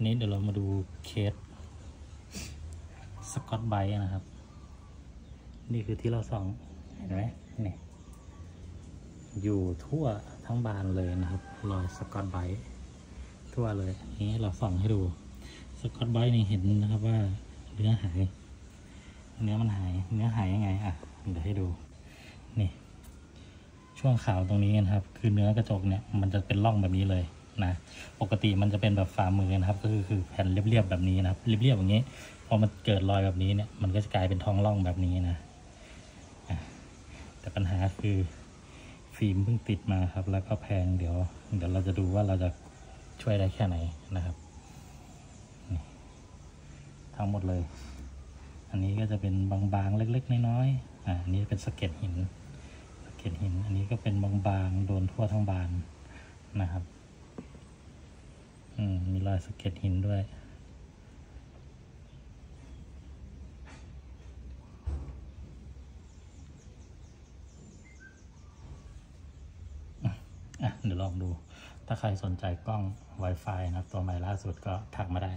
อันนี้เดี๋ยวเรามาดูเคสสกอตไบรท์นะครับ นี่คือที่เราส่องเห็นไหมนี่อยู่ทั่วทั้งบานเลยนะครับรอยสกอตไบรท์ทั่วเลยนี้เราส่องให้ดูสกอตไบรท์นี่เห็นนะครับว่าเนื้อหาย เนื้อมันหายเนื้อหายยังไงอะเดี๋ยวให้ดูนี่ช่วงขาวตรงนี้นะครับ คือเนื้อกระจกเนี่ยมันจะเป็นร่องแบบนี้เลย นะปกติมันจะเป็นแบบฝ่ามือนะครับ ก็คือคือแผ่นเรียบๆแบบนี้นะครับ เรียบๆอย่างนี้พอมันเกิดรอยแบบนี้เนี่ยมันก็จะกลายเป็นท้องร่องแบบนี้นะแต่ปัญหาคือฟิล์มเพิ่งติดมาครับ แล้วก็แพงเดี๋ยว เดี๋ยวเราจะดูว่าเราจะช่วยได้แค่ไหนนะครับทั้งหมดเลย อันนี้ก็จะเป็นบางๆเล็ก ๆ น้อยๆอ่าอันนี้เป็นสะเก็ดหินสะเก็ดหิน อันนี้ก็เป็นบางๆโดนทั่วทั้งบานนะครับ อืมมีรอยสเก็ตหินด้วย เดี๋ยวลองดู ถ้าใครสนใจกล้อง Wi-Fi นะครับ ตัวใหม่ล่าสุดก็ทักมาได้